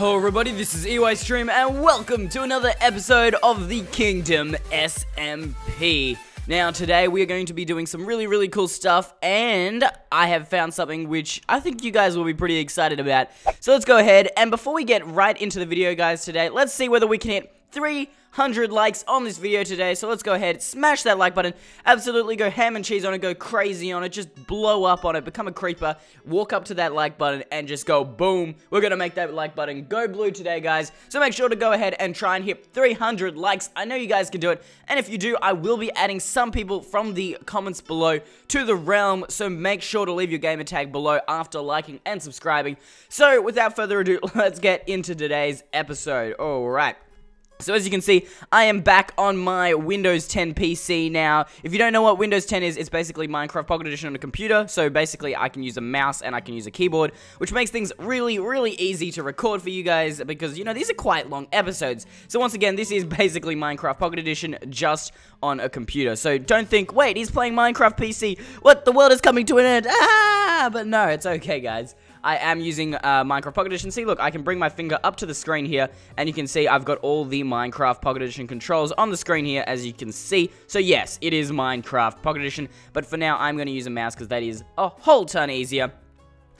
Hello everybody, this is Eystreem and welcome to another episode of the Kingdom SMP. Now today we are going to be doing some really really cool stuff and I have found something which I think you guys will be pretty excited about. So let's go ahead and before we get right into the video guys today, let's see whether we can hit 300 likes on this video today. So let's go ahead, smash that like button, absolutely go ham and cheese on it, go crazy on it, just blow up on it, become a creeper, walk up to that like button and just go boom. We're to make that like button go blue today, guys. So make sure to go ahead and try and hit 300 likes. I know you guys can do it. And if you do, I will be adding some people from the comments below to the realm. So make sure to leave your gamer tag below after liking and subscribing. So without further ado, let's get into today's episode. All right. So as you can see, I am back on my Windows 10 PC now. If you don't know what Windows 10 is, it's basically Minecraft Pocket Edition on a computer. So basically, I can use a mouse and I can use a keyboard, which makes things really, really easy to record for you guys because, you know, these are quite long episodes. So once again, this is basically Minecraft Pocket Edition just on a computer. So don't think, wait, he's playing Minecraft PC. What? The world is coming to an end. Ah! But no, it's okay, guys. I am using uh, Minecraft Pocket Edition. See, look, I can bring my finger up to the screen here, and you can see I've got all the Minecraft Pocket Edition controls on the screen here, as you can see. So yes, it is Minecraft Pocket Edition, but for now, I'm going to use a mouse because that is a whole ton easier.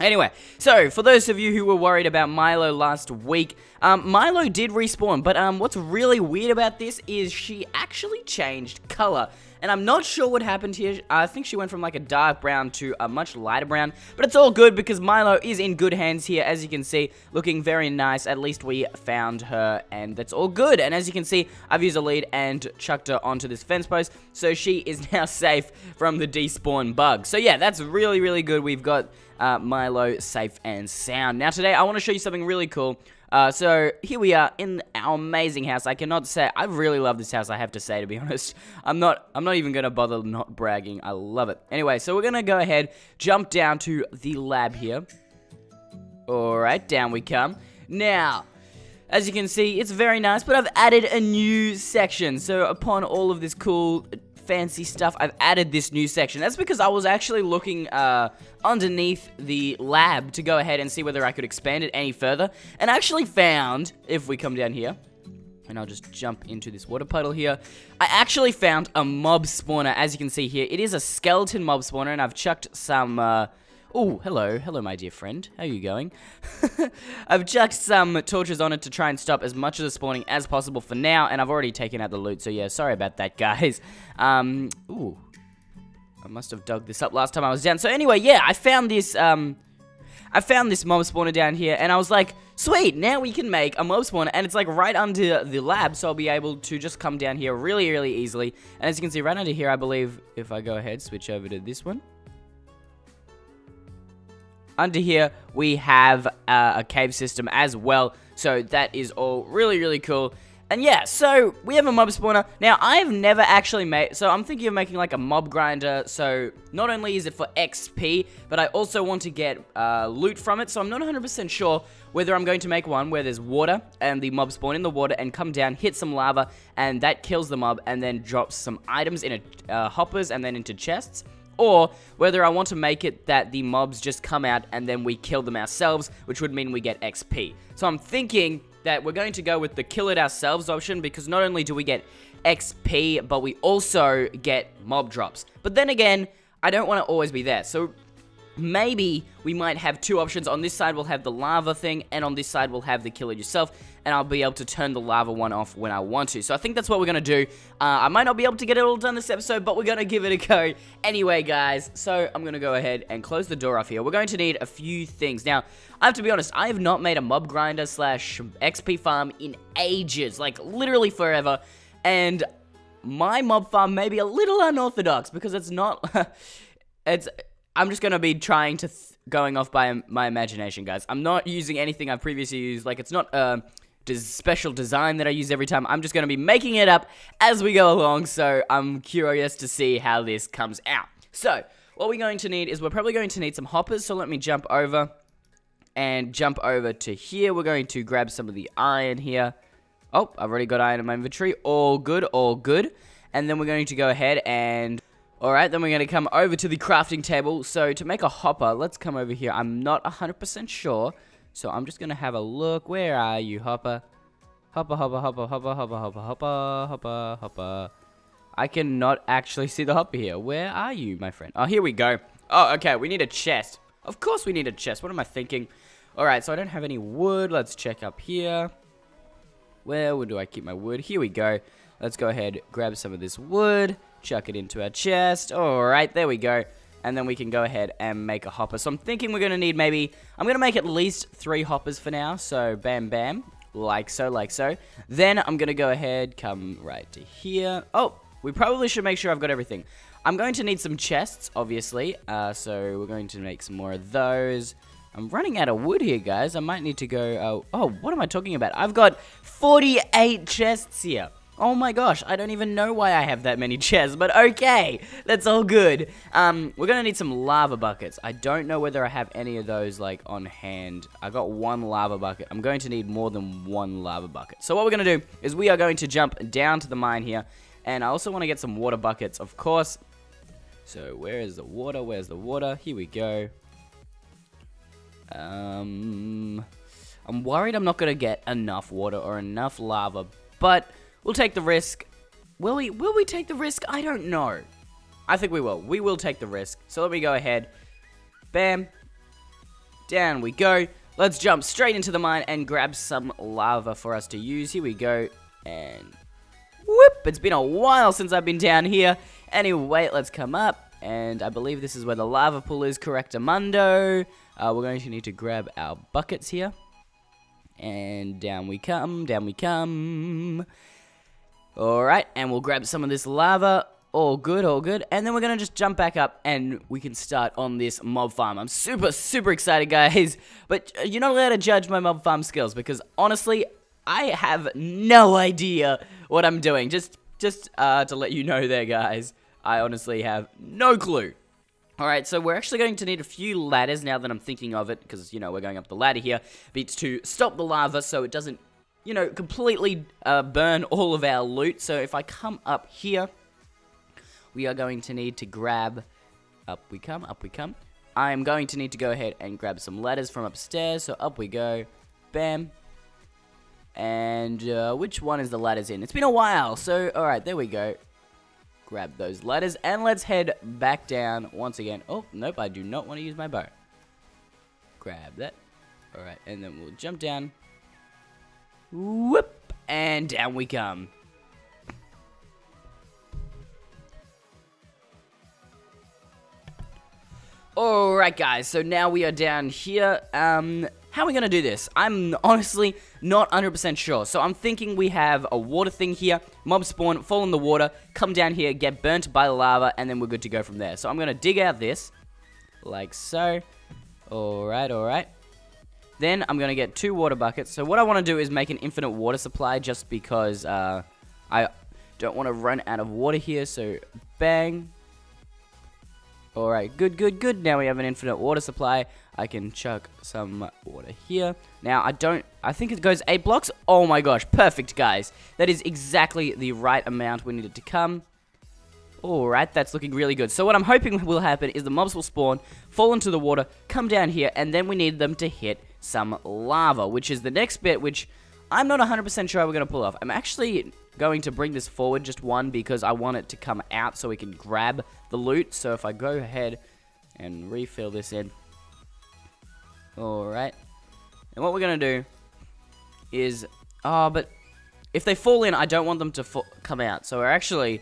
Anyway, so for those of you who were worried about Milo last week, um, Milo did respawn, but um, what's really weird about this is she actually changed color. And I'm not sure what happened here. I think she went from like a dark brown to a much lighter brown. But it's all good because Milo is in good hands here. As you can see, looking very nice. At least we found her and that's all good. And as you can see, I've used a lead and chucked her onto this fence post. So she is now safe from the despawn bug. So yeah, that's really, really good. We've got uh, Milo safe and sound. Now today, I want to show you something really cool. Uh, so here we are in our amazing house. I cannot say I really love this house. I have to say, to be honest, I'm not. I'm not even gonna bother not bragging. I love it. Anyway, so we're gonna go ahead, jump down to the lab here. All right, down we come. Now, as you can see, it's very nice, but I've added a new section. So upon all of this cool fancy stuff, I've added this new section. That's because I was actually looking uh, underneath the lab to go ahead and see whether I could expand it any further. And I actually found, if we come down here, and I'll just jump into this water puddle here. I actually found a mob spawner, as you can see here. It is a skeleton mob spawner, and I've chucked some, uh, Oh, hello. Hello, my dear friend. How are you going? I've chucked some torches on it to try and stop as much of the spawning as possible for now, and I've already taken out the loot, so yeah, sorry about that, guys. Um, ooh. I must have dug this up last time I was down. So anyway, yeah, I found this, um... I found this mob spawner down here, and I was like, sweet, now we can make a mob spawner, and it's like right under the lab, so I'll be able to just come down here really, really easily. And as you can see, right under here, I believe, if I go ahead, switch over to this one, under here, we have uh, a cave system as well. So that is all really, really cool. And yeah, so we have a mob spawner. Now, I've never actually made, so I'm thinking of making like a mob grinder. So not only is it for XP, but I also want to get uh, loot from it. So I'm not 100% sure whether I'm going to make one where there's water and the mob spawn in the water and come down, hit some lava, and that kills the mob and then drops some items in a, uh, hoppers and then into chests or whether I want to make it that the mobs just come out and then we kill them ourselves, which would mean we get XP. So I'm thinking that we're going to go with the kill it ourselves option because not only do we get XP, but we also get mob drops. But then again, I don't want to always be there. So maybe we might have two options. On this side, we'll have the lava thing, and on this side, we'll have the kill it yourself, and I'll be able to turn the lava one off when I want to. So I think that's what we're going to do. Uh, I might not be able to get it all done this episode, but we're going to give it a go anyway, guys. So I'm going to go ahead and close the door off here. We're going to need a few things. Now, I have to be honest, I have not made a mob grinder slash XP farm in ages, like literally forever, and my mob farm may be a little unorthodox because it's not... it's I'm just gonna be trying to going off by my imagination, guys. I'm not using anything I've previously used. Like it's not um, a special design that I use every time. I'm just gonna be making it up as we go along. So I'm curious to see how this comes out. So what we're going to need is we're probably going to need some hoppers. So let me jump over and jump over to here. We're going to grab some of the iron here. Oh, I've already got iron in my inventory. All good, all good. And then we're going to go ahead and Alright, then we're going to come over to the crafting table. So to make a hopper, let's come over here. I'm not 100% sure. So I'm just going to have a look. Where are you, Hopper? Hopper, hopper, hopper, hopper, hopper, hopper, hopper, hopper, hopper. I cannot actually see the hopper here. Where are you, my friend? Oh, here we go. Oh, okay, we need a chest. Of course we need a chest. What am I thinking? Alright, so I don't have any wood. Let's check up here. Where do I keep my wood? Here we go. Let's go ahead, grab some of this wood, chuck it into our chest. Alright, there we go. And then we can go ahead and make a hopper. So I'm thinking we're going to need maybe... I'm going to make at least three hoppers for now. So, bam, bam. Like so, like so. Then I'm going to go ahead, come right to here. Oh, we probably should make sure I've got everything. I'm going to need some chests, obviously. Uh, so we're going to make some more of those. I'm running out of wood here, guys. I might need to go... Uh, oh, what am I talking about? I've got 48 chests here. Oh my gosh, I don't even know why I have that many chests, but okay, that's all good. Um, we're gonna need some lava buckets. I don't know whether I have any of those, like, on hand. I got one lava bucket. I'm going to need more than one lava bucket. So what we're gonna do is we are going to jump down to the mine here, and I also want to get some water buckets, of course. So where is the water? Where's the water? Here we go. Um, I'm worried I'm not going to get enough water or enough lava, but we'll take the risk. Will we, will we take the risk? I don't know. I think we will. We will take the risk. So let me go ahead. Bam. Down we go. Let's jump straight into the mine and grab some lava for us to use. Here we go. And whoop. It's been a while since I've been down here. Anyway, let's come up. And I believe this is where the lava pool is, correctamundo. Uh, we're going to need to grab our buckets here. And down we come, down we come. Alright, and we'll grab some of this lava. All good, all good. And then we're going to just jump back up and we can start on this mob farm. I'm super, super excited, guys. But uh, you're not allowed to judge my mob farm skills because honestly, I have no idea what I'm doing. Just, just uh, to let you know there, guys. I honestly have no clue. Alright, so we're actually going to need a few ladders now that I'm thinking of it, because, you know, we're going up the ladder here, but to stop the lava so it doesn't, you know, completely uh, burn all of our loot. So if I come up here, we are going to need to grab, up we come, up we come. I'm going to need to go ahead and grab some ladders from upstairs, so up we go, bam. And uh, which one is the ladders in? It's been a while, so alright, there we go grab those ladders, and let's head back down once again. Oh, nope, I do not want to use my bow. Grab that. Alright, and then we'll jump down. Whoop! And down we come. Alright guys, so now we are down here. Um, how are we going to do this? I'm honestly not 100% sure. So I'm thinking we have a water thing here, mob spawn, fall in the water, come down here, get burnt by the lava, and then we're good to go from there. So I'm going to dig out this, like so. Alright, alright. Then I'm going to get two water buckets. So what I want to do is make an infinite water supply just because uh, I don't want to run out of water here. So bang, Alright, good, good, good. Now we have an infinite water supply. I can chuck some water here. Now, I don't... I think it goes 8 blocks. Oh my gosh, perfect, guys. That is exactly the right amount we needed to come. Alright, that's looking really good. So what I'm hoping will happen is the mobs will spawn, fall into the water, come down here, and then we need them to hit some lava, which is the next bit, which I'm not 100% sure we're going to pull off. I'm actually going to bring this forward just one because I want it to come out so we can grab the loot. So if I go ahead and refill this in. Alright. And what we're going to do is... Oh, but if they fall in, I don't want them to come out. So we're actually...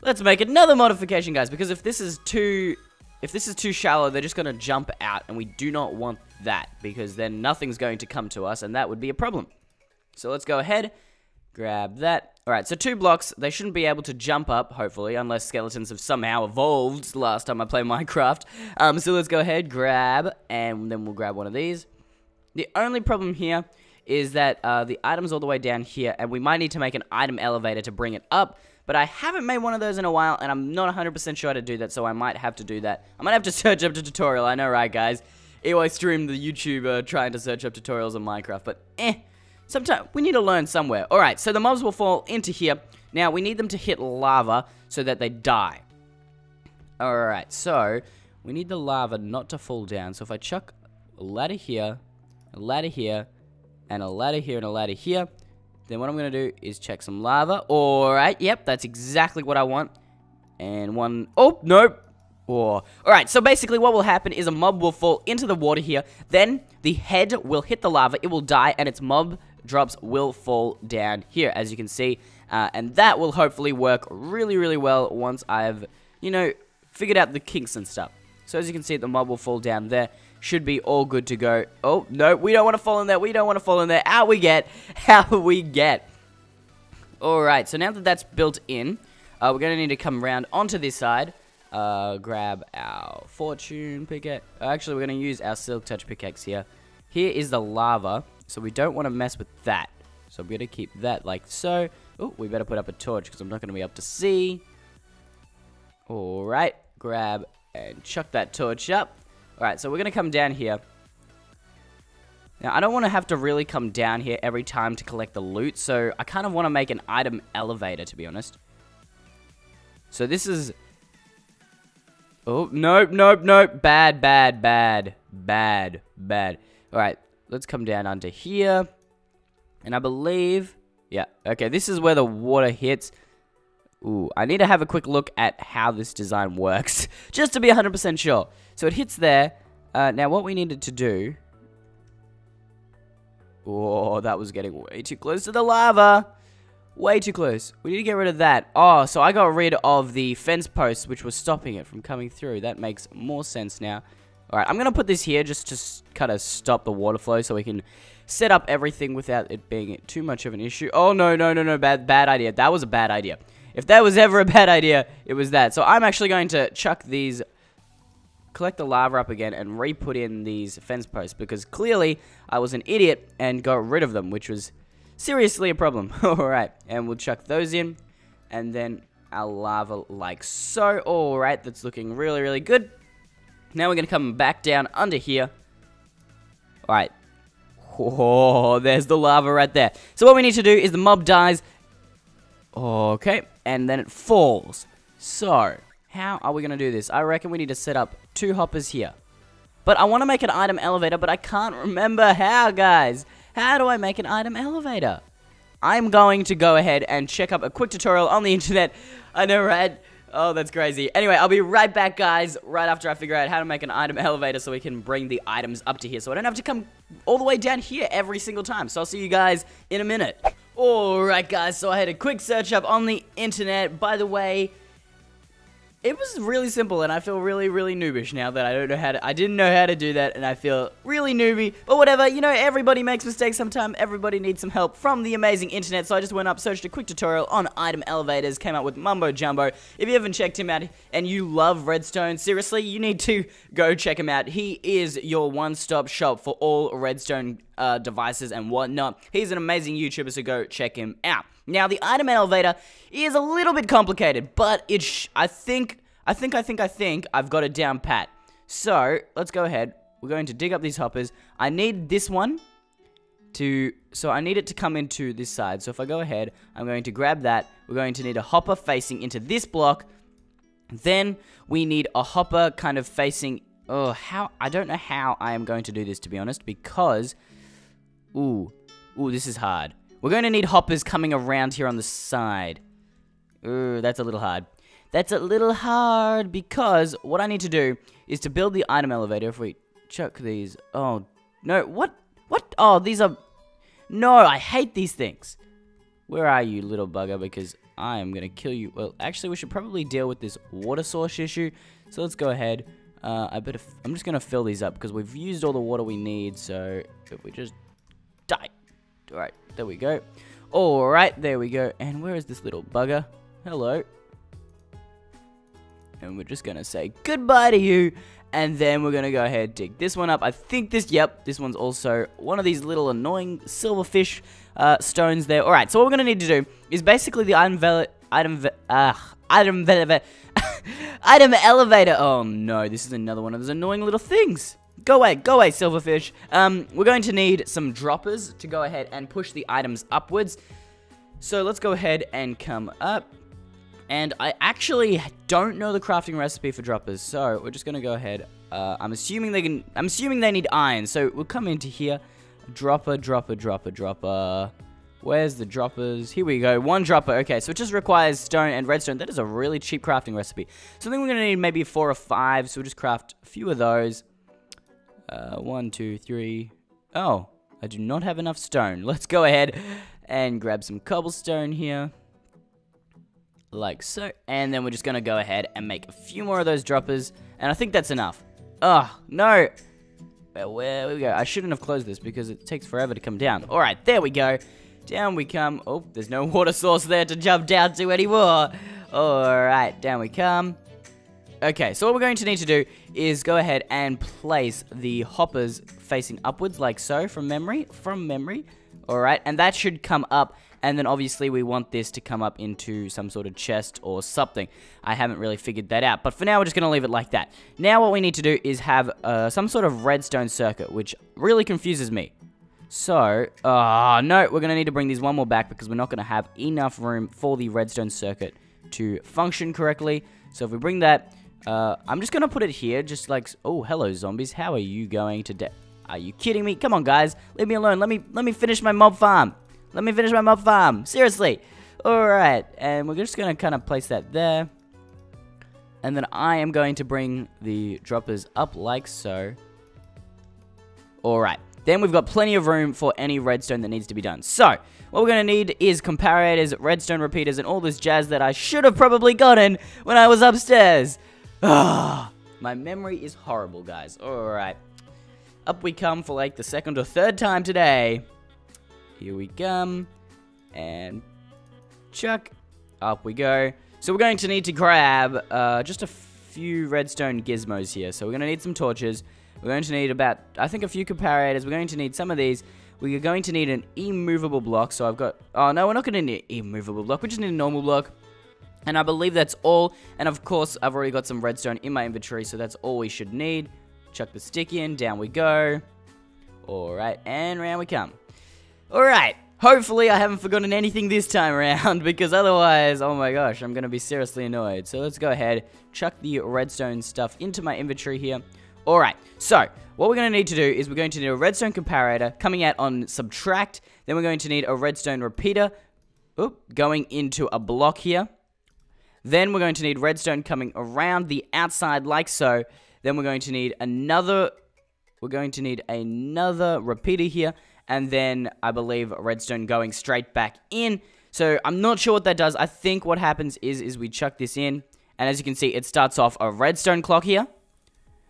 Let's make another modification, guys. Because if this is too... If this is too shallow, they're just going to jump out. And we do not want that. Because then nothing's going to come to us. And that would be a problem. So let's go ahead, grab that. Alright, so two blocks. They shouldn't be able to jump up, hopefully, unless skeletons have somehow evolved last time I played Minecraft. Um, so let's go ahead, grab, and then we'll grab one of these. The only problem here is that uh, the item's all the way down here, and we might need to make an item elevator to bring it up, but I haven't made one of those in a while, and I'm not 100% sure how to do that, so I might have to do that. I might have to search up the tutorial, I know, right, guys? Eystreem the YouTuber trying to search up tutorials on Minecraft, but eh, Sometimes we need to learn somewhere. Alright, so the mobs will fall into here. Now, we need them to hit lava so that they die. Alright, so we need the lava not to fall down. So if I chuck a ladder here, a ladder here, and a ladder here, and a ladder here. Then what I'm going to do is check some lava. Alright, yep, that's exactly what I want. And one, oh, nope. Oh. Alright, so basically what will happen is a mob will fall into the water here. Then the head will hit the lava, it will die, and its mob drops will fall down here, as you can see. Uh, and that will hopefully work really, really well once I've, you know, figured out the kinks and stuff. So as you can see, the mob will fall down there. Should be all good to go. Oh, no, we don't want to fall in there. We don't want to fall in there. Out we get. How we get. Alright, so now that that's built in, uh, we're going to need to come around onto this side. Uh, grab our fortune pickaxe. Actually, we're going to use our silk touch pickaxe here. Here is the lava, so we don't want to mess with that. So I'm going to keep that like so. Oh, we better put up a torch because I'm not going to be able to see. Alright, grab and chuck that torch up. Alright, so we're going to come down here. Now, I don't want to have to really come down here every time to collect the loot, so I kind of want to make an item elevator, to be honest. So this is... Oh, nope, nope, nope. Bad, bad, bad. Bad, bad. Alright, let's come down onto here. And I believe... Yeah, okay, this is where the water hits. Ooh, I need to have a quick look at how this design works, just to be 100% sure. So it hits there. Uh, now, what we needed to do... Oh, that was getting way too close to the lava. Way too close. We need to get rid of that. Oh, so I got rid of the fence post, which was stopping it from coming through. That makes more sense now. Alright, I'm going to put this here just to kind of stop the water flow so we can set up everything without it being too much of an issue. Oh, no, no, no, no, bad, bad idea. That was a bad idea. If that was ever a bad idea, it was that. So I'm actually going to chuck these, collect the lava up again, and re-put in these fence posts, because clearly I was an idiot and got rid of them, which was seriously a problem. Alright, and we'll chuck those in, and then our lava like so. Alright, that's looking really, really good. Now we're going to come back down under here. Alright. Oh, there's the lava right there. So what we need to do is the mob dies. Okay. And then it falls. So, how are we going to do this? I reckon we need to set up two hoppers here. But I want to make an item elevator, but I can't remember how, guys. How do I make an item elevator? I'm going to go ahead and check up a quick tutorial on the internet. I know, right? Oh, that's crazy. Anyway, I'll be right back, guys, right after I figure out how to make an item elevator so we can bring the items up to here. So I don't have to come all the way down here every single time. So I'll see you guys in a minute. Alright, guys, so I had a quick search up on the internet. By the way, it was really simple, and I feel really, really noobish now that I don't know how to. I didn't know how to do that, and I feel really newbie. But whatever, you know, everybody makes mistakes sometime. Everybody needs some help from the amazing internet. So I just went up, searched a quick tutorial on item elevators, came up with Mumbo Jumbo. If you haven't checked him out and you love Redstone, seriously, you need to go check him out. He is your one-stop shop for all Redstone uh, devices and whatnot. He's an amazing YouTuber, so go check him out. Now, the item elevator is a little bit complicated, but it's, I think, I think, I think, I think I've got it down pat. So, let's go ahead. We're going to dig up these hoppers. I need this one to, so I need it to come into this side. So if I go ahead, I'm going to grab that. We're going to need a hopper facing into this block. Then we need a hopper kind of facing, oh, how, I don't know how I am going to do this, to be honest, because, ooh, ooh, this is hard. We're going to need hoppers coming around here on the side. Ooh, that's a little hard. That's a little hard because what I need to do is to build the item elevator. If we chuck these... Oh, no. What? What? Oh, these are... No, I hate these things. Where are you, little bugger? Because I am going to kill you. Well, actually, we should probably deal with this water source issue. So let's go ahead. Uh, I better... I'm just going to fill these up because we've used all the water we need. So if we just die. Alright, there we go. Alright, there we go. And where is this little bugger? Hello. And we're just going to say goodbye to you. And then we're going to go ahead dig this one up. I think this, yep, this one's also one of these little annoying silverfish uh, stones there. Alright, so what we're going to need to do is basically the item item uh, item item elevator. Oh no, this is another one of those annoying little things. Go away, go away, Silverfish. Um, we're going to need some droppers to go ahead and push the items upwards. So let's go ahead and come up. And I actually don't know the crafting recipe for droppers, so we're just gonna go ahead. Uh, I'm assuming they can. I'm assuming they need iron, so we'll come into here. Dropper, dropper, dropper, dropper. Where's the droppers? Here we go. One dropper. Okay, so it just requires stone and redstone. That is a really cheap crafting recipe. So I think we're going to need maybe four or five. So we'll just craft a few of those. Uh, one, two, three. Oh, I do not have enough stone. Let's go ahead and grab some cobblestone here. Like so. And then we're just going to go ahead and make a few more of those droppers. And I think that's enough. Oh, no. Where, where we go? I shouldn't have closed this because it takes forever to come down. All right, there we go. Down we come. Oh, there's no water source there to jump down to anymore. Alright, down we come. Okay, so what we're going to need to do is go ahead and place the hoppers facing upwards like so from memory. From memory. Alright, and that should come up and then obviously we want this to come up into some sort of chest or something. I haven't really figured that out, but for now we're just going to leave it like that. Now what we need to do is have uh, some sort of redstone circuit, which really confuses me. So, uh, no, we're going to need to bring these one more back because we're not going to have enough room for the redstone circuit to function correctly. So if we bring that, uh, I'm just to put it here, just like, oh, hello zombies, how are you going to death? Are you kidding me? Come on, guys, leave me alone. Let me, let me finish my mob farm. Let me finish my mob farm. Seriously. All right, and we're just to kind of place that there. And then I am going to bring the droppers up like so. All right. Then we've got plenty of room for any redstone that needs to be done. So, what we're going to need is comparators, redstone repeaters, and all this jazz that I should have probably gotten when I was upstairs. Ah, my memory is horrible, guys. Alright. Up we come for like the second or third time today. Here we come. And chuck. Up we go. So we're going to need to grab uh, just a few redstone gizmos here. So we're going to need some torches. We're going to need about, I think, a few comparators. We're going to need some of these. We're going to need an immovable block. So I've got, oh no, we're not going to need an immovable block. We just need a normal block. And I believe that's all. And of course, I've already got some redstone in my inventory. So that's all we should need. Chuck the stick in. Down we go. Alright, and round we come. Alright, hopefully I haven't forgotten anything this time around, because otherwise, oh my gosh, I'm going to be seriously annoyed. So let's go ahead, chuck the redstone stuff into my inventory here. Alright, so what we're going to need to do is we're going to need a redstone comparator coming out on subtract. Then we're going to need a redstone repeater oop, going into a block here. Then we're going to need redstone coming around the outside like so. Then we're going to need another, we're going to need another repeater here. And then I believe redstone going straight back in. So I'm not sure what that does. I think what happens is, is we chuck this in. And as you can see, it starts off a redstone clock here.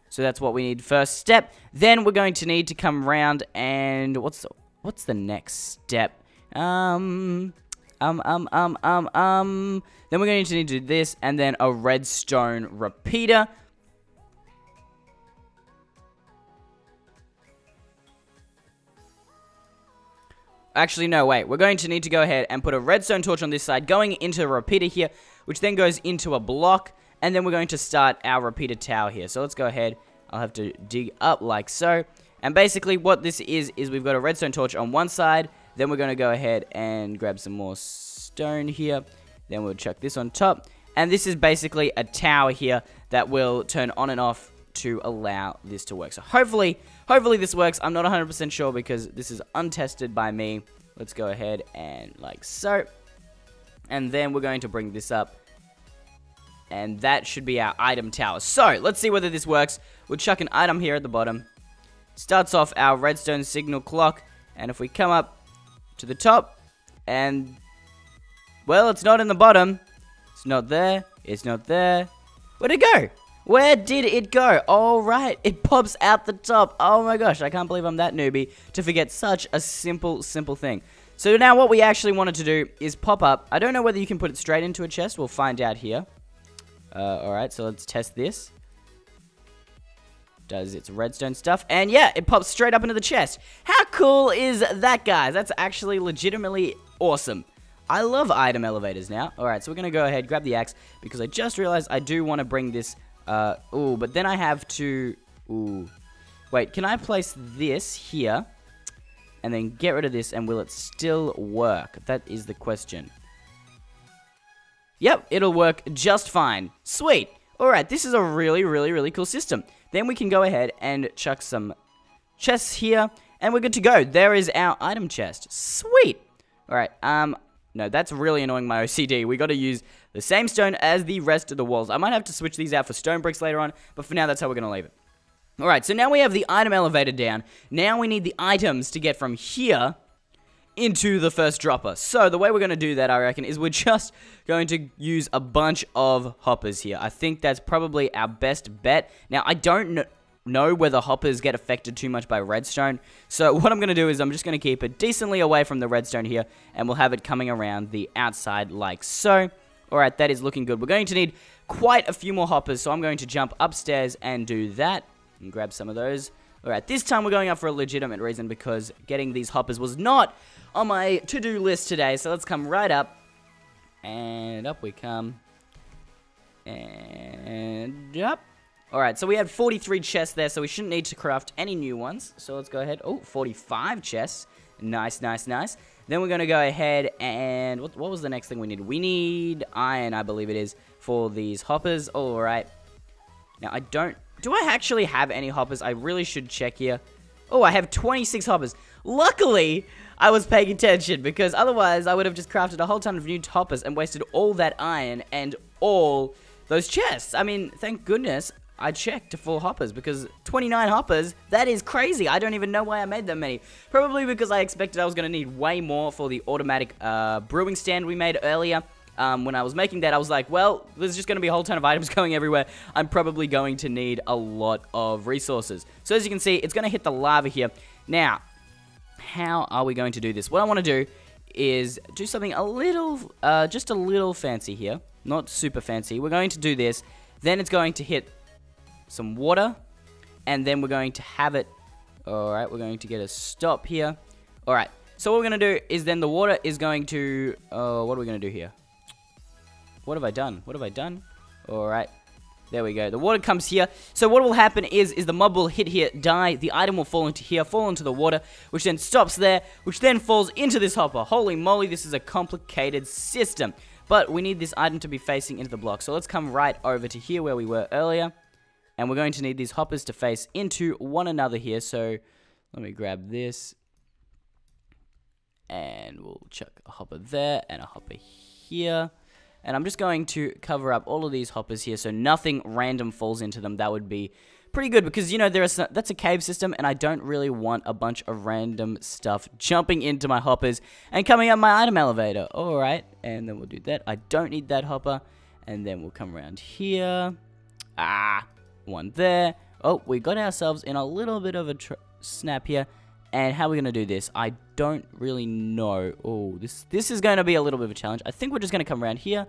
So that's what we need first step. Then we're going to need to come around and what's the, what's the next step? Um, um, um, um, um, um. Then we're going to need to do this and then a redstone repeater. Actually, no, wait. We're going to need to go ahead and put a redstone torch on this side, going into a repeater here, which then goes into a block. And then we're going to start our repeater tower here. So let's go ahead. I'll have to dig up like so. And basically what this is, is we've got a redstone torch on one side. Then we're going to go ahead and grab some more stone here. Then we'll chuck this on top. And this is basically a tower here that will turn on and off to allow this to work. So hopefully, hopefully this works. I'm not 100% sure because this is untested by me. Let's go ahead and like so. And then we're going to bring this up and that should be our item tower. So, let's see whether this works. We'll chuck an item here at the bottom. Starts off our redstone signal clock. And if we come up to the top, and, well, it's not in the bottom. It's not there. It's not there. Where'd it go? Where did it go? All right, it pops out the top. Oh my gosh, I can't believe I'm that newbie to forget such a simple, simple thing. So now what we actually wanted to do is pop up. I don't know whether you can put it straight into a chest. We'll find out here. Uh, Alright, so let's test this. Does its redstone stuff. And yeah, it pops straight up into the chest. How cool is that, guys? That's actually legitimately awesome. I love item elevators now. Alright, so we're going to go ahead, grab the axe, because I just realized I do want to bring this... Uh, ooh, but then I have to... Ooh. Wait, can I place this here? And then get rid of this, and will it still work? That is the question. Yep, it'll work just fine. Sweet. Alright, this is a really, really, really cool system. Then we can go ahead and chuck some chests here. And we're good to go. There is our item chest. Sweet. Alright, um, no, that's really annoying my OCD. We gotta use the same stone as the rest of the walls. I might have to switch these out for stone bricks later on, but for now, that's how we're gonna leave it. Alright, so now we have the item elevator down. Now we need the items to get from here into the first dropper. So the way we're going to do that, I reckon, is we're just going to use a bunch of hoppers here. I think that's probably our best bet. Now, I don't know know whether hoppers get affected too much by redstone. So what I'm going to do is I'm just going to keep it decently away from the redstone here, and we'll have it coming around the outside like so. Alright, that is looking good. We're going to need quite a few more hoppers, so I'm going to jump upstairs and do that, and grab some of those. Alright, this time we're going up for a legitimate reason, because getting these hoppers was not on my to-do list today, so let's come right up. And up we come. And up. Alright, so we had 43 chests there, so we shouldn't need to craft any new ones. So let's go ahead. Oh, 45 chests. Nice, nice, nice. Then we're going to go ahead and... What, what was the next thing we need? We need iron, I believe it is, for these hoppers. Alright. Now, I don't... Do I actually have any hoppers? I really should check here. Oh, I have 26 hoppers. Luckily, I was paying attention because otherwise I would have just crafted a whole ton of new hoppers and wasted all that iron and all those chests. I mean, thank goodness I checked to full hoppers because 29 hoppers, that is crazy. I don't even know why I made that many. Probably because I expected I was going to need way more for the automatic uh, brewing stand we made earlier. Um, when I was making that, I was like, well, there's just going to be a whole ton of items going everywhere. I'm probably going to need a lot of resources. So as you can see, it's going to hit the lava here. Now, how are we going to do this? What I want to do is do something a little, uh, just a little fancy here. Not super fancy. We're going to do this. Then it's going to hit some water. And then we're going to have it. Alright, we're going to get a stop here. Alright, so what we're going to do is then the water is going to... Uh, what are we going to do here? What have I done? What have I done? Alright. There we go. The water comes here. So what will happen is, is the mob will hit here, die. The item will fall into here, fall into the water, which then stops there, which then falls into this hopper. Holy moly, this is a complicated system. But we need this item to be facing into the block. So let's come right over to here where we were earlier. And we're going to need these hoppers to face into one another here. So let me grab this. And we'll chuck a hopper there and a hopper here. And I'm just going to cover up all of these hoppers here so nothing random falls into them. That would be pretty good because, you know, there is that's a cave system and I don't really want a bunch of random stuff jumping into my hoppers and coming up my item elevator. Alright, and then we'll do that. I don't need that hopper. And then we'll come around here. Ah, one there. Oh, we got ourselves in a little bit of a snap here. And how are we going to do this? I don't really know. Oh, this this is going to be a little bit of a challenge. I think we're just going to come around here.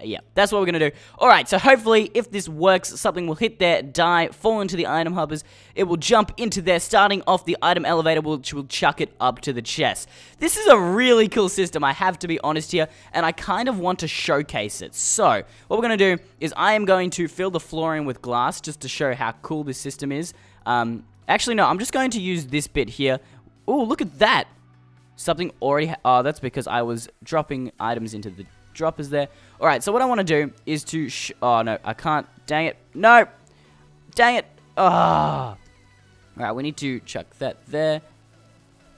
Yeah, that's what we're going to do. Alright, so hopefully, if this works, something will hit there, die, fall into the item hoppers. It will jump into there, starting off the item elevator, which will chuck it up to the chest. This is a really cool system, I have to be honest here, and I kind of want to showcase it. So, what we're going to do is I am going to fill the flooring with glass, just to show how cool this system is. Um, Actually, no, I'm just going to use this bit here. Oh, look at that. Something already... Oh, that's because I was dropping items into the droppers there. Alright, so what I want to do is to... oh, no, I can't. Dang it. No. Dang it. Ah. Oh. Alright, we need to chuck that there.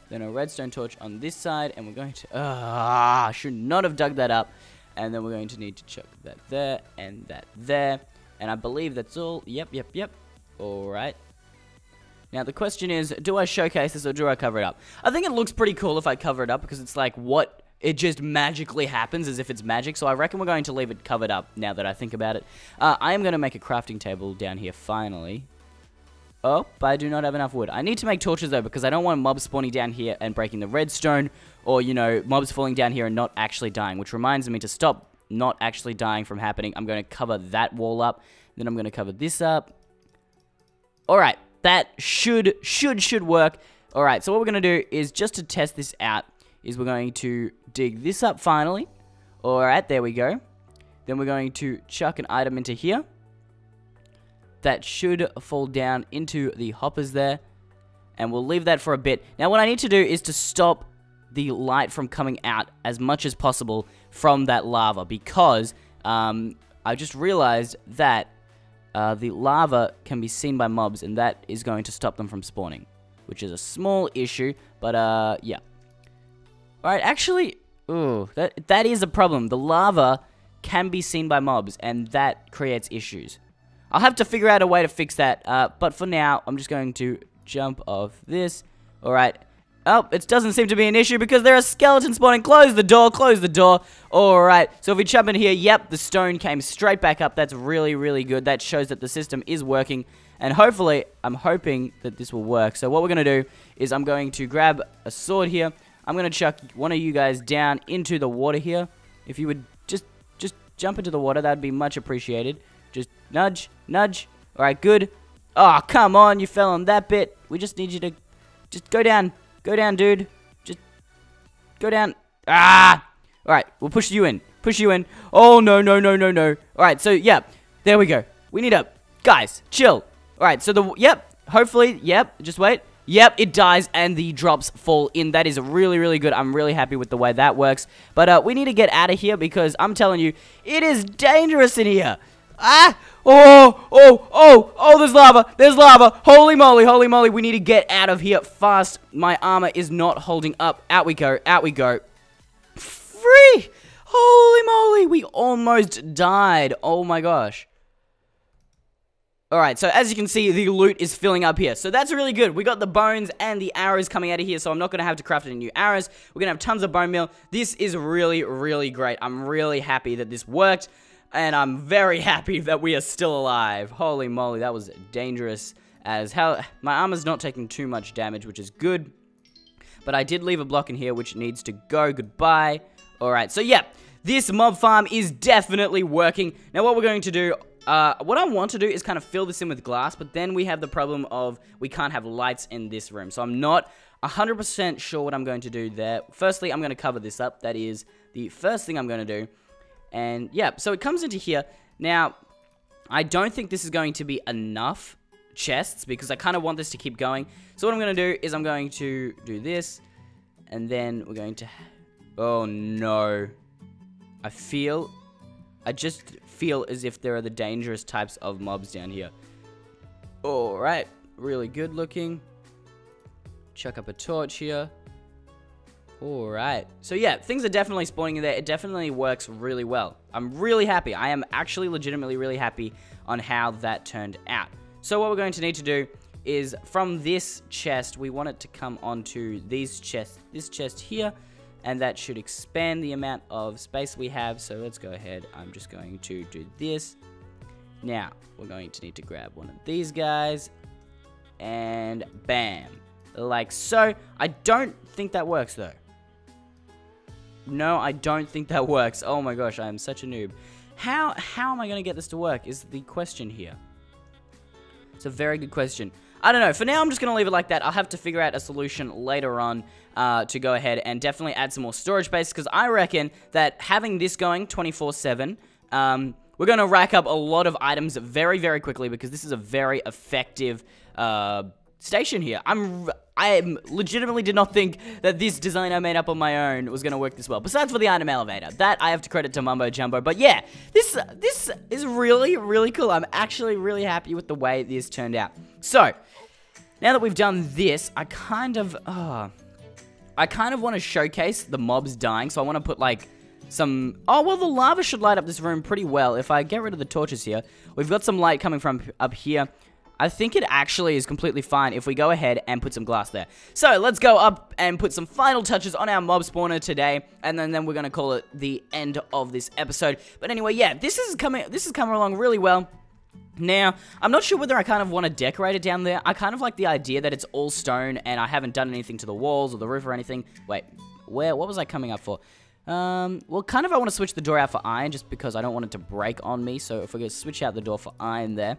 Then a redstone torch on this side. And we're going to... Ah, should not have dug that up. And then we're going to need to chuck that there and that there. And I believe that's all. Yep, yep, yep. Alright. Now, the question is, do I showcase this or do I cover it up? I think it looks pretty cool if I cover it up because it's like what it just magically happens as if it's magic. So I reckon we're going to leave it covered up now that I think about it. Uh, I am going to make a crafting table down here finally. Oh, but I do not have enough wood. I need to make torches though because I don't want mobs spawning down here and breaking the redstone or, you know, mobs falling down here and not actually dying, which reminds me to stop not actually dying from happening. I'm going to cover that wall up. Then I'm going to cover this up. Alright, that should, should, should work. All right, so what we're going to do is just to test this out is we're going to dig this up finally. All right, there we go. Then we're going to chuck an item into here. That should fall down into the hoppers there. And we'll leave that for a bit. Now, what I need to do is to stop the light from coming out as much as possible from that lava because um, I just realized that uh, the lava can be seen by mobs, and that is going to stop them from spawning. which is a small issue, but uh, yeah. Alright, actually, ooh, that, that is a problem. The lava can be seen by mobs, and that creates issues. I'll have to figure out a way to fix that, uh, but for now, I'm just going to jump off this. Alright. Oh, it doesn't seem to be an issue because there are skeletons spawning. Close the door, close the door. Alright, so if we jump in here, yep, the stone came straight back up. That's really, really good. That shows that the system is working. And hopefully, I'm hoping that this will work. So what we're going to do is I'm going to grab a sword here. I'm going to chuck one of you guys down into the water here. If you would just, just jump into the water, that'd be much appreciated. Just nudge, nudge. Alright, good. Oh, come on, you fell on that bit. We just need you to just go down. Go down, dude. Just go down. Ah! Alright, we'll push you in. Push you in. Oh, no, no, no, no, no. Alright, so, yeah. There we go. We need a... Guys, chill. Alright, so the... Yep. Hopefully, yep. Just wait. Yep, it dies and the drops fall in. That is really, really good. I'm really happy with the way that works. But uh, we need to get out of here because I'm telling you, it is dangerous in here. Ah! Oh! Oh! Oh! Oh! There's lava! There's lava! Holy moly! Holy moly! We need to get out of here fast. My armor is not holding up. Out we go! Out we go! Free! Holy moly! We almost died. Oh my gosh. Alright, so as you can see, the loot is filling up here. So that's really good. We got the bones and the arrows coming out of here, so I'm not going to have to craft any new arrows. We're going to have tons of bone meal. This is really, really great. I'm really happy that this worked. And I'm very happy that we are still alive. Holy moly, that was dangerous. As how my armor's not taking too much damage, which is good. But I did leave a block in here which needs to go. Goodbye. Alright, so yeah. This mob farm is definitely working. Now what we're going to do uh, what I want to do is kind of fill this in with glass, but then we have the problem of we can't have lights in this room. So I'm not 100% sure what I'm going to do there. Firstly, I'm going to cover this up. That is the first thing I'm going to do. And yeah, so it comes into here. Now, I don't think this is going to be enough chests because I kind of want this to keep going. So what I'm going to do is I'm going to do this. And then we're going to... Oh, no. I feel... I just feel as if there are the dangerous types of mobs down here. Alright. Really good looking. Chuck up a torch here. Alright. So yeah, things are definitely spawning in there. It definitely works really well. I'm really happy. I am actually legitimately really happy on how that turned out. So what we're going to need to do is from this chest, we want it to come onto these chests, this chest here, and that should expand the amount of space we have. So let's go ahead. I'm just going to do this. Now, we're going to need to grab one of these guys, and bam. Like so. I don't think that works though. No, I don't think that works. Oh my gosh, I am such a noob. How, how am I going to get this to work is the question here. It's a very good question. I don't know. For now, I'm just going to leave it like that. I'll have to figure out a solution later on uh, to go ahead and definitely add some more storage space because I reckon that having this going 24-7, um, we're going to rack up a lot of items very, very quickly because this is a very effective uh, station here. I'm I legitimately did not think that this design I made up on my own was going to work this well. Besides for the item elevator. That I have to credit to Mumbo Jumbo. But yeah, this this is really, really cool. I'm actually really happy with the way this turned out. So, now that we've done this, I kind of... Uh, I kind of want to showcase the mobs dying. So I want to put like some... Oh, well, the lava should light up this room pretty well. If I get rid of the torches here, we've got some light coming from up here. I think it actually is completely fine if we go ahead and put some glass there. So let's go up and put some final touches on our mob spawner today, and then, then we're going to call it the end of this episode. But anyway, yeah, this is coming, this is coming along really well. Now, I'm not sure whether I kind of want to decorate it down there. I kind of like the idea that it's all stone and I haven't done anything to the walls or the roof or anything. Wait, where, what was I coming up for? Um, well, kind of I want to switch the door out for iron just because I don't want it to break on me. So if going to switch out the door for iron there,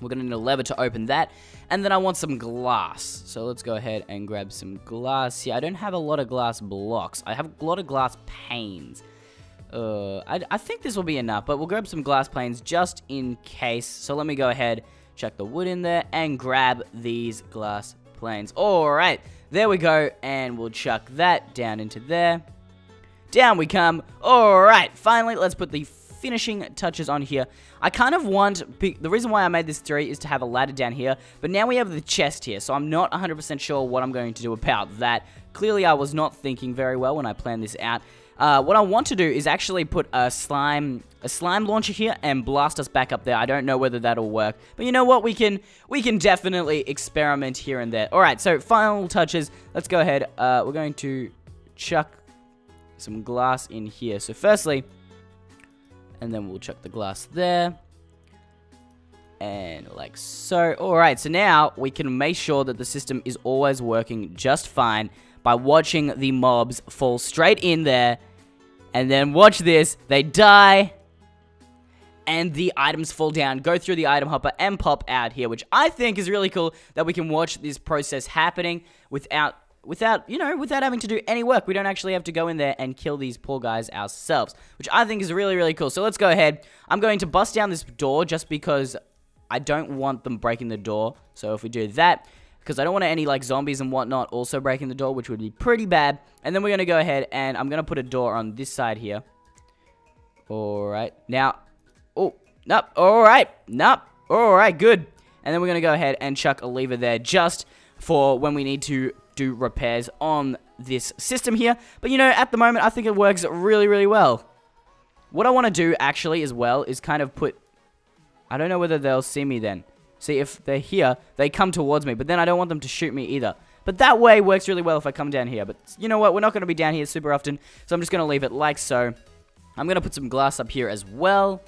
we're going to need a lever to open that. And then I want some glass. So let's go ahead and grab some glass here. I don't have a lot of glass blocks. I have a lot of glass panes. Uh, I, I think this will be enough, but we'll grab some glass planes just in case. So let me go ahead, chuck the wood in there, and grab these glass planes. Alright, there we go, and we'll chuck that down into there. Down we come. Alright, finally, let's put the finishing touches on here. I kind of want, the reason why I made this three is to have a ladder down here, but now we have the chest here, so I'm not 100% sure what I'm going to do about that. Clearly, I was not thinking very well when I planned this out. Uh, what I want to do is actually put a slime a slime launcher here and blast us back up there. I don't know whether that'll work, but you know what? We can we can definitely experiment here and there. All right, so final touches. Let's go ahead. Uh, we're going to chuck some glass in here. So firstly, and then we'll chuck the glass there. And like so. Alright, so now we can make sure that the system is always working just fine by watching the mobs fall straight in there. And then watch this, they die. And the items fall down, go through the item hopper, and pop out here, which I think is really cool that we can watch this process happening without without, you know, without having to do any work. We don't actually have to go in there and kill these poor guys ourselves, which I think is really, really cool. So let's go ahead. I'm going to bust down this door just because I don't want them breaking the door. So if we do that, because I don't want any like zombies and whatnot also breaking the door, which would be pretty bad. And then we're going to go ahead and I'm going to put a door on this side here. Alright. Now, oh, nope. Alright. Nope. Alright, good. And then we're going to go ahead and chuck a lever there just for when we need to do repairs on this system here. But, you know, at the moment, I think it works really, really well. What I want to do, actually, as well, is kind of put... I don't know whether they'll see me then. See, if they're here, they come towards me, but then I don't want them to shoot me either. But that way works really well if I come down here. But you know what? We're not going to be down here super often, so I'm just going to leave it like so. I'm going to put some glass up here as well.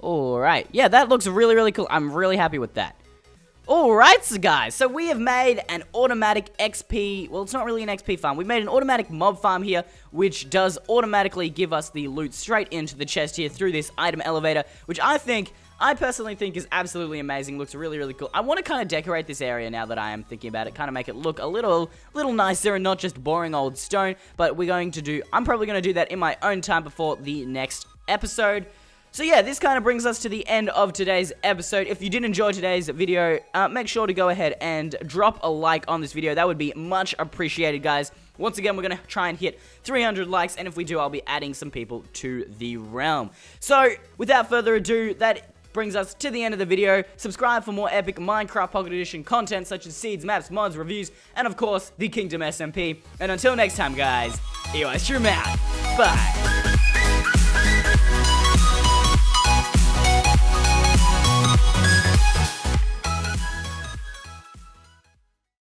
Alright. Yeah, that looks really, really cool. I'm really happy with that. Alright, so guys, so we have made an automatic XP, well, it's not really an XP farm, We've made an automatic mob farm here, which does automatically give us the loot straight into the chest here through this item elevator, which I think I personally think is absolutely amazing. Looks really, really cool. I want to kind of decorate this area now that I am thinking about it. Kind of make it look a little, little nicer and not just boring old stone. But we're going to do, I'm probably going to do that in my own time before the next episode. So yeah, this kind of brings us to the end of today's episode. If you did enjoy today's video, uh, make sure to go ahead and drop a like on this video. That would be much appreciated, guys. Once again, we're going to try and hit 300 likes, and if we do, I'll be adding some people to the realm. So, without further ado, that brings us to the end of the video. Subscribe for more epic Minecraft Pocket Edition content such as seeds, maps, mods, reviews, and of course, the Kingdom SMP. And until next time, guys, Eystreem out. Bye.